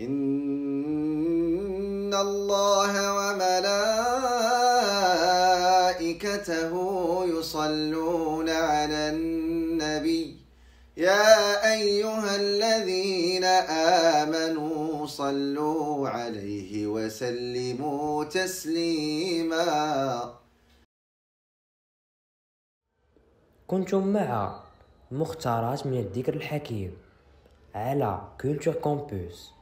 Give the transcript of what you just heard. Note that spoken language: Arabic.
إن الله وملائكته يصلون على النبي. يا أيها الذين آمنوا صلوا عليه وسلموا تسليما. كنتم مع مختارات من الذكر الحكيم على كولتور كومبوس